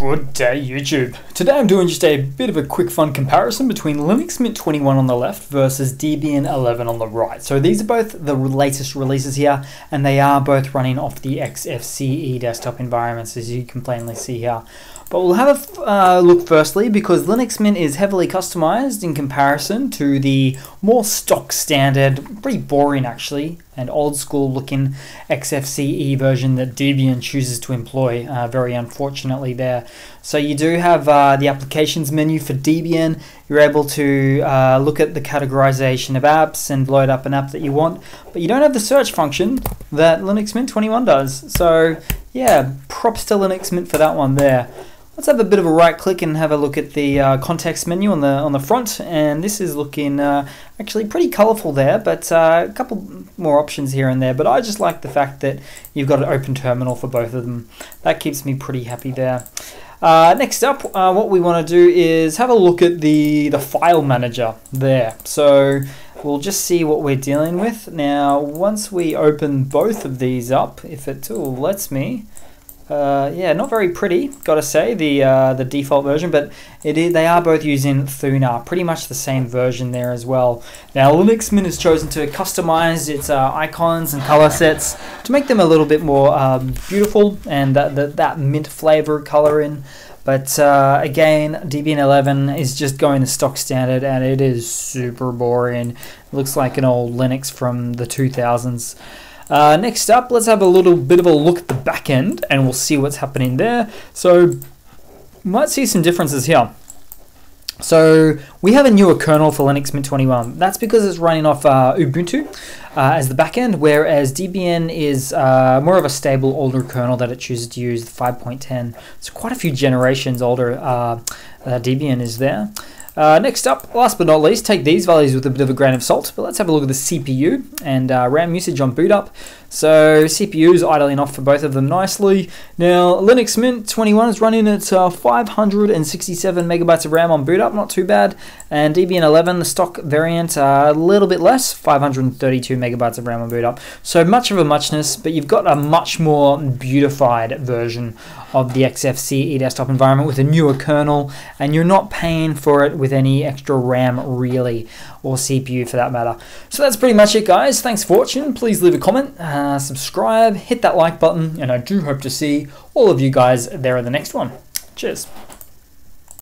Good day YouTube. Today I'm doing just a bit of a quick fun comparison between Linux Mint 21 on the left versus Debian 11 on the right. So these are both the latest releases here and they are both running off the XFCE desktop environments as you can plainly see here. But we'll have a uh, look firstly because Linux Mint is heavily customized in comparison to the more stock standard, pretty boring actually, and old school looking XFCE version that Debian chooses to employ, uh, very unfortunately there. So you do have uh, the applications menu for Debian, you're able to uh, look at the categorization of apps and load up an app that you want, but you don't have the search function that Linux Mint 21 does. So yeah, props to Linux Mint for that one there. Let's have a bit of a right click and have a look at the uh, context menu on the on the front. And this is looking uh, actually pretty colorful there but uh, a couple more options here and there. But I just like the fact that you've got an open terminal for both of them. That keeps me pretty happy there. Uh, next up uh, what we want to do is have a look at the the file manager there. So we'll just see what we're dealing with. Now once we open both of these up if it all lets me uh, yeah, not very pretty, gotta say, the uh, the default version, but it is, they are both using Thunar, pretty much the same version there as well. Now, Linux Mint has chosen to customize its uh, icons and color sets to make them a little bit more um, beautiful and that, that, that mint flavor color in. But uh, again, Debian 11 is just going the stock standard and it is super boring. It looks like an old Linux from the 2000s. Uh, next up, let's have a little bit of a look at the back end and we'll see what's happening there. So, might see some differences here. So we have a newer kernel for Linux Mint 21. That's because it's running off uh, Ubuntu uh, as the backend, whereas Debian is uh, more of a stable older kernel that it chooses to use, 5.10. It's quite a few generations older. Uh, Debian is there. Uh, next up, last but not least, take these values with a bit of a grain of salt, but let's have a look at the CPU and uh, RAM usage on boot up. So CPU is idling off for both of them nicely. Now Linux Mint 21 is running at uh, 567 megabytes of RAM on boot up, not too bad. And Debian 11, the stock variant, uh, a little bit less, 532 megabytes of RAM on boot up. So much of a muchness, but you've got a much more beautified version of the XFCE desktop environment with a newer kernel, and you're not paying for it with any extra RAM really, or CPU for that matter. So that's pretty much it guys. Thanks for watching. Please leave a comment. Uh, uh, subscribe, hit that like button, and I do hope to see all of you guys there in the next one. Cheers.